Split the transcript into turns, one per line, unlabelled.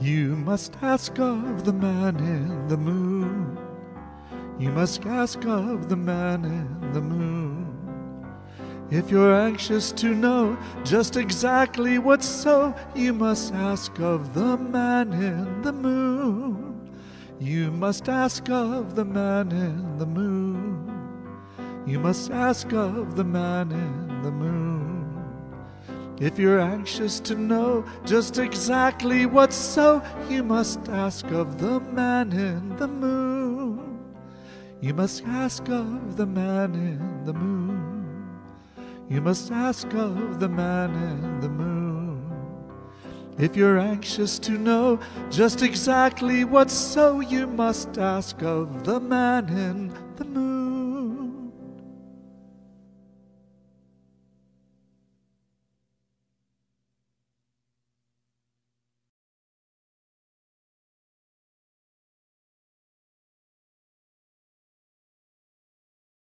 must ask of the man in the moon. You must ask of the man in the moon. If you're anxious to know just exactly what's so, you must ask of the man in the moon. You must ask of the man in the moon. You must ask of the man in the moon. If you're anxious to know just exactly what's so, you must ask of the man in the moon. You must ask of the man in the moon. You must ask of the man in the moon. If you're anxious to know just exactly what's so, you must ask of the man in the moon.